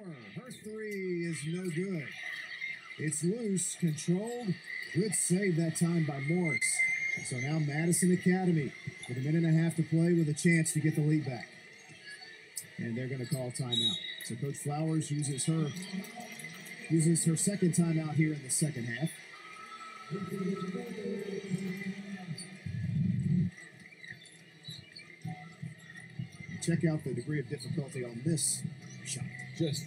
Her three is no good. It's loose, controlled. Good save that time by Morris. So now Madison Academy with a minute and a half to play with a chance to get the lead back. And they're going to call timeout. So Coach Flowers uses her uses her second timeout here in the second half. Check out the degree of difficulty on this. Just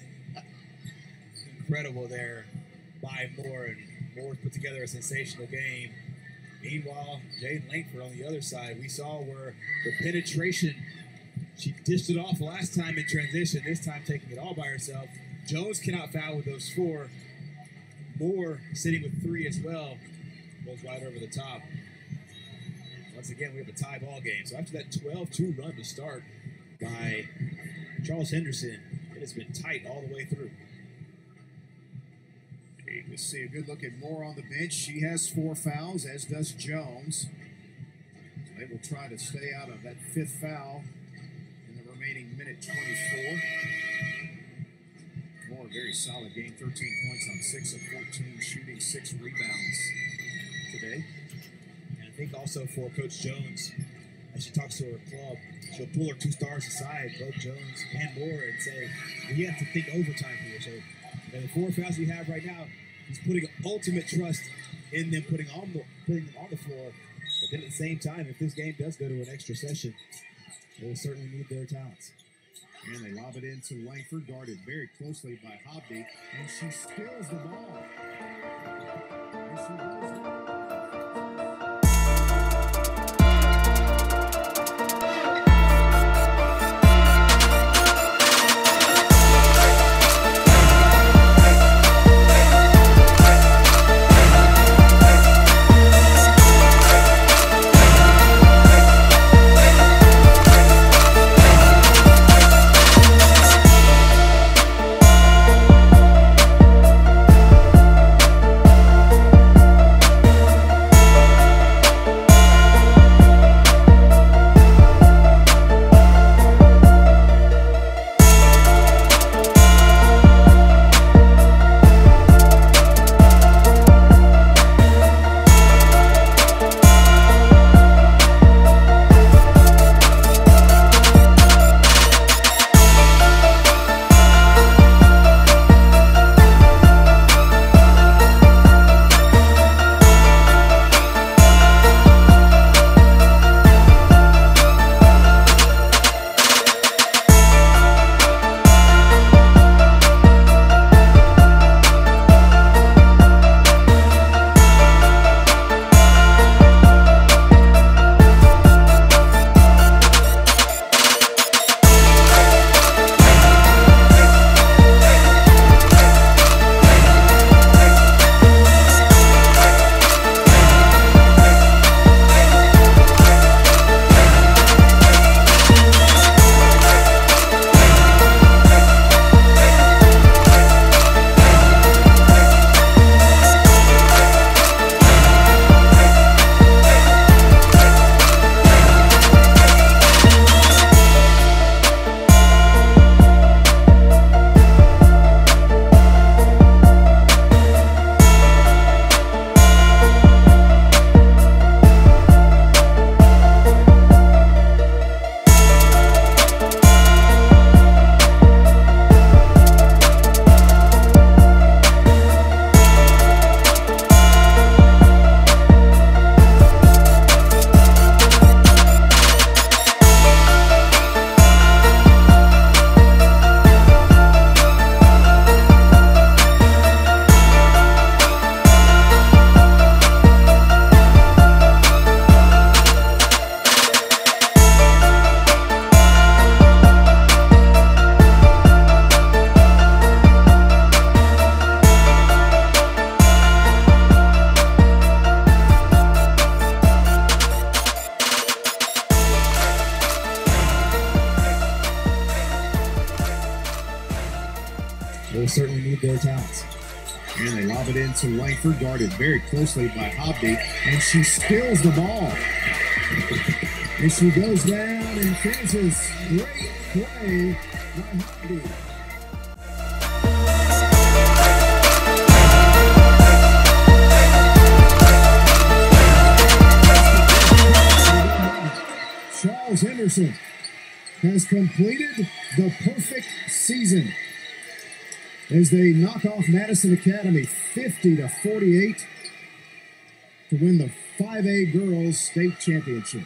incredible there by Moore. And Moore put together a sensational game. Meanwhile, Jaden Langford on the other side, we saw where the penetration, she dished it off last time in transition, this time taking it all by herself. Jones cannot foul with those four. Moore sitting with three as well. Goes right over the top. Once again, we have a tie ball game. So after that 12-2 run to start by Charles Henderson, has been tight all the way through. You can see a good look at Moore on the bench. She has four fouls, as does Jones. So they will try to stay out of that fifth foul in the remaining minute 24. Moore, very solid game, 13 points on 6 of 14, shooting 6 rebounds today. And I think also for Coach Jones, as she talks to her club, she'll pull her two stars aside, both Jones and Moore, and say, we have to think overtime here. So and the four fouls we have right now, he's putting ultimate trust in them putting on the putting them on the floor. But then at the same time, if this game does go to an extra session, they will certainly need their talents. And they lob it into Langford, guarded very closely by Hobby, and she steals the ball. will certainly need their talents. And they lob it into Langford, guarded very closely by Hobby, and she spills the ball. And she goes down and finishes. Great play by Hobby. Charles Henderson has completed the perfect season as they knock off Madison Academy 50 to 48 to win the 5A girls state championship.